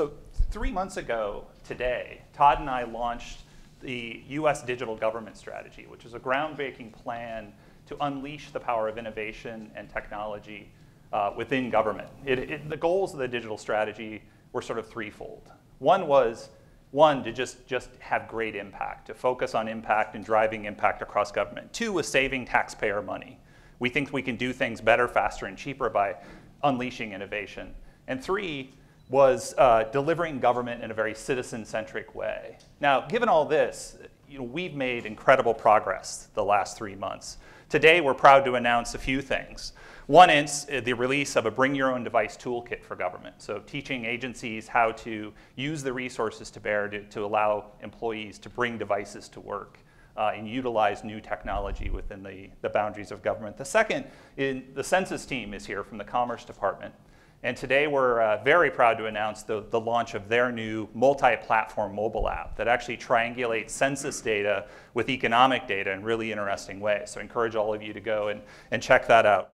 So three months ago today, Todd and I launched the U.S. Digital Government Strategy, which is a groundbreaking plan to unleash the power of innovation and technology uh, within government. It, it, the goals of the digital strategy were sort of threefold. One was, one, to just, just have great impact, to focus on impact and driving impact across government. Two was saving taxpayer money. We think we can do things better, faster, and cheaper by unleashing innovation. And three was uh, delivering government in a very citizen-centric way. Now, given all this, you know, we've made incredible progress the last three months. Today, we're proud to announce a few things. One is uh, the release of a bring your own device toolkit for government. So teaching agencies how to use the resources to bear to, to allow employees to bring devices to work uh, and utilize new technology within the, the boundaries of government. The second, in, the census team is here from the Commerce Department. And today we're uh, very proud to announce the, the launch of their new multi-platform mobile app that actually triangulates census data with economic data in really interesting ways. So I encourage all of you to go and, and check that out.